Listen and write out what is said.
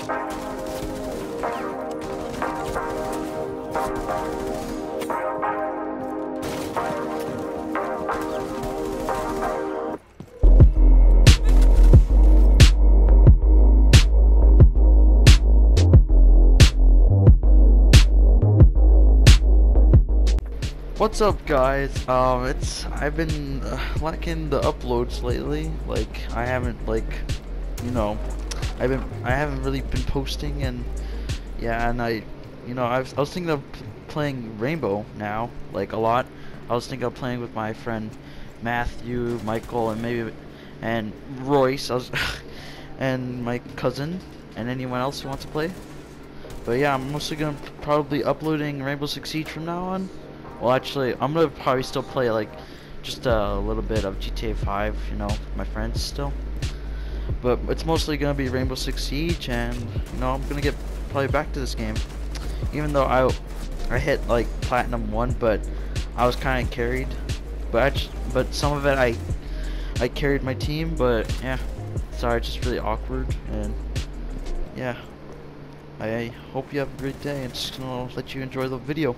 What's up guys? Um, it's I've been uh, lacking the uploads lately. Like I haven't like, you know, I've been I haven't really been posting and yeah, and I, you know, I was, I was thinking of playing Rainbow now, like a lot. I was thinking of playing with my friend Matthew, Michael, and maybe and Royce. I was and my cousin and anyone else who wants to play. But yeah, I'm mostly gonna probably uploading Rainbow Six Siege from now on. Well, actually, I'm gonna probably still play like just a little bit of GTA 5, you know, my friends still. But it's mostly gonna be Rainbow Six Siege, and you know, I'm gonna get probably back to this game. Even though I I hit like platinum one, but I was kind of carried. But I just, but some of it I I carried my team, but yeah, sorry, it's just really awkward, and yeah. I hope you have a great day, and just gonna let you enjoy the video.